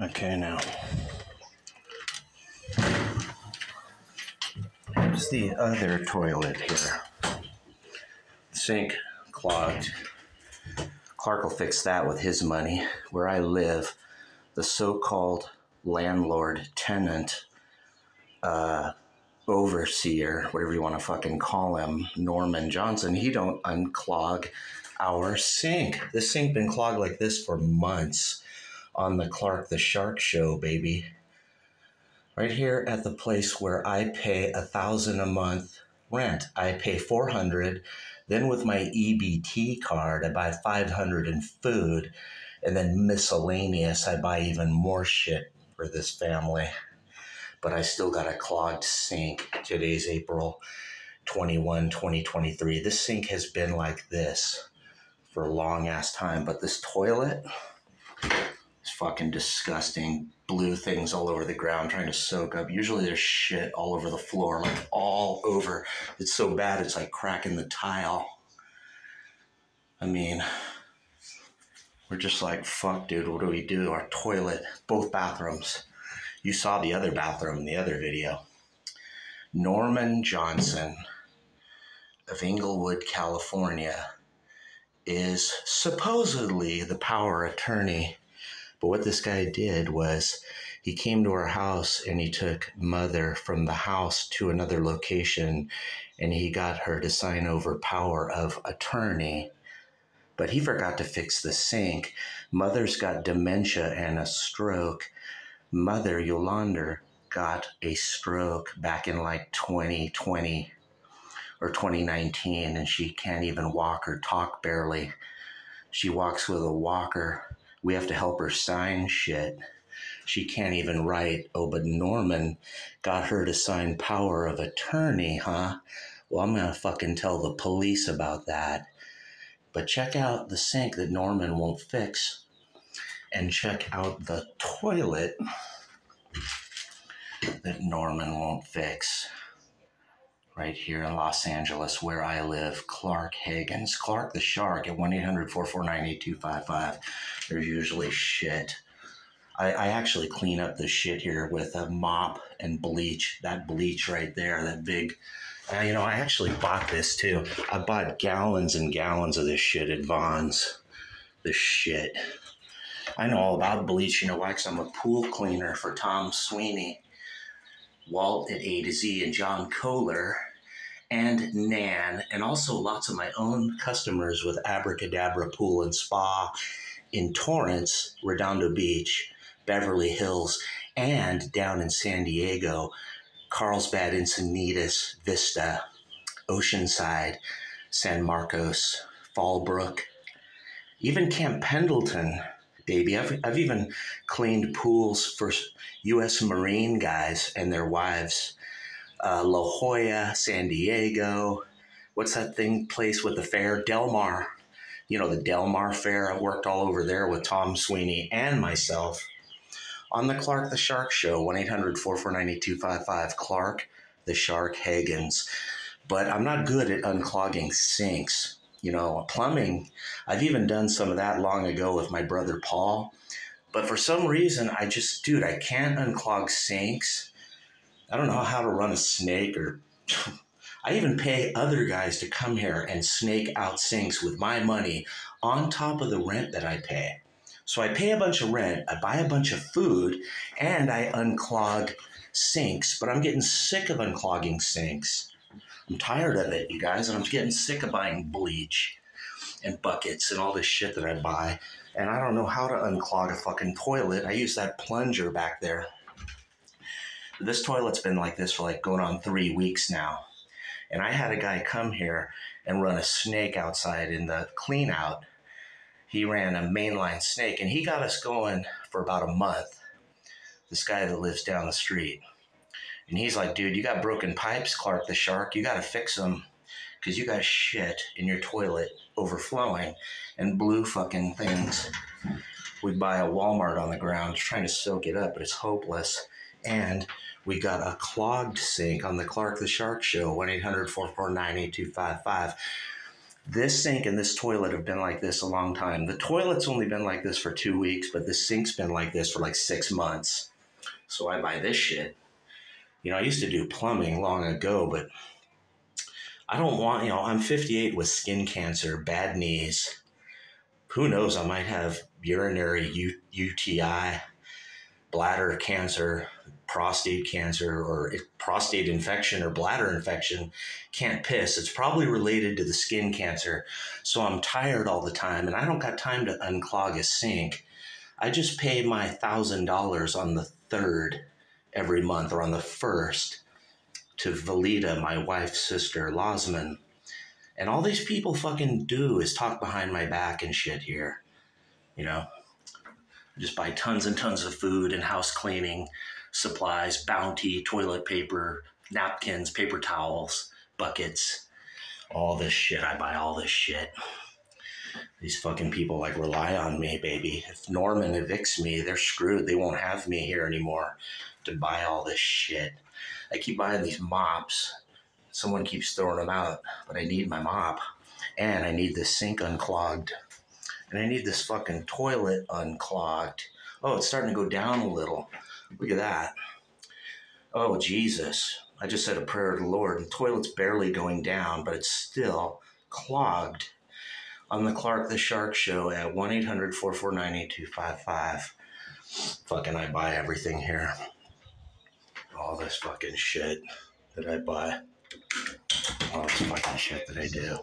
Okay, now. Here's the other toilet here. Sink clogged. Clark will fix that with his money. Where I live, the so called landlord, tenant, uh, overseer, whatever you want to fucking call him, Norman Johnson, he don't unclog our sink. This sink been clogged like this for months on the Clark the Shark show, baby. Right here at the place where I pay a thousand a month rent. I pay four hundred. Then with my EBT card, I buy five hundred in food, and then miscellaneous, I buy even more shit for this family. But I still got a clogged sink. Today's April 21, 2023. This sink has been like this for a long ass time, but this toilet is fucking disgusting. Blue things all over the ground trying to soak up. Usually there's shit all over the floor, like all over. It's so bad it's like cracking the tile. I mean, we're just like, fuck, dude, what do we do? Our toilet, both bathrooms. You saw the other bathroom in the other video. Norman Johnson of Inglewood, California, is supposedly the power attorney. But what this guy did was he came to our house and he took mother from the house to another location and he got her to sign over power of attorney but he forgot to fix the sink. Mother's got dementia and a stroke. Mother, Yolanda, got a stroke back in like 2020 or 2019, and she can't even walk or talk barely. She walks with a walker. We have to help her sign shit. She can't even write. Oh, but Norman got her to sign power of attorney, huh? Well, I'm gonna fucking tell the police about that. But check out the sink that Norman won't fix and check out the toilet that Norman won't fix. Right here in Los Angeles, where I live, Clark Higgins. Clark the Shark at 1 800 449 8255. There's usually shit. I, I actually clean up the shit here with a mop and bleach. That bleach right there, that big uh, you know, I actually bought this too. I bought gallons and gallons of this shit at Vons. This shit. I know all about bleach, you know why? Because I'm a pool cleaner for Tom Sweeney, Walt at A to Z, and John Kohler, and Nan, and also lots of my own customers with Abracadabra Pool and Spa in Torrance, Redondo Beach, Beverly Hills, and down in San Diego Carlsbad, Encinitas, Vista, Oceanside, San Marcos, Fallbrook, even Camp Pendleton, baby. I've, I've even cleaned pools for U.S. Marine guys and their wives. Uh, La Jolla, San Diego. What's that thing place with the fair? Del Mar. You know, the Del Mar Fair. I worked all over there with Tom Sweeney and myself on the Clark the Shark Show, 1 800 449 8255. Clark the Shark Hagens. But I'm not good at unclogging sinks. You know, plumbing, I've even done some of that long ago with my brother Paul. But for some reason, I just, dude, I can't unclog sinks. I don't know how to run a snake or. I even pay other guys to come here and snake out sinks with my money on top of the rent that I pay. So I pay a bunch of rent, I buy a bunch of food, and I unclog sinks. But I'm getting sick of unclogging sinks. I'm tired of it, you guys, and I'm getting sick of buying bleach and buckets and all this shit that I buy. And I don't know how to unclog a fucking toilet. I use that plunger back there. This toilet's been like this for like going on three weeks now. And I had a guy come here and run a snake outside in the clean out he ran a mainline snake and he got us going for about a month. This guy that lives down the street. And he's like, dude, you got broken pipes, Clark the shark. You got to fix them because you got shit in your toilet overflowing and blue fucking things. We buy a Walmart on the ground trying to soak it up, but it's hopeless. And we got a clogged sink on the Clark the Shark Show, 1 800 449 8255 This sink and this toilet have been like this a long time. The toilet's only been like this for two weeks, but the sink's been like this for like six months. So I buy this shit. You know, I used to do plumbing long ago, but I don't want, you know, I'm 58 with skin cancer, bad knees. Who knows? I might have urinary U- UTI, bladder cancer, prostate cancer, or prostate infection or bladder infection. Can't piss. It's probably related to the skin cancer. So I'm tired all the time and I don't got time to unclog a sink. I just pay my $1,000 on the third every month or on the first to Valita, my wife's sister, Losman. And all these people fucking do is talk behind my back and shit here. You know? Just buy tons and tons of food and house cleaning supplies, bounty, toilet paper, napkins, paper towels, buckets, all this shit. I buy all this shit. These fucking people like rely on me, baby. If Norman evicts me, they're screwed. They won't have me here anymore to buy all this shit. I keep buying these mops. Someone keeps throwing them out, but I need my mop. And I need this sink unclogged. And I need this fucking toilet unclogged. Oh, it's starting to go down a little. Look at that. Oh, Jesus. I just said a prayer to the Lord. The toilet's barely going down, but it's still clogged. On the Clark the Shark Show at 1 800 449 8255. Fucking, I buy everything here all this fucking shit that I buy. All this fucking shit that I do.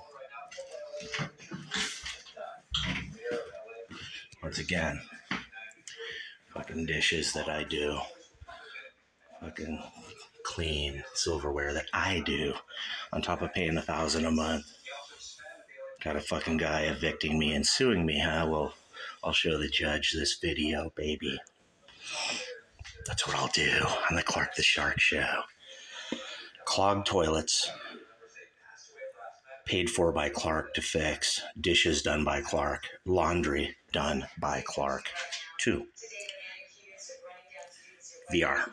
Once again, fucking dishes that I do. Fucking clean silverware that I do. On top of paying a thousand a month. Got a fucking guy evicting me and suing me, huh? Well, I'll show the judge this video, baby. That's what I'll do on the Clark the Shark show. Clogged toilets, paid for by Clark to fix, dishes done by Clark, laundry done by Clark. Two. VR.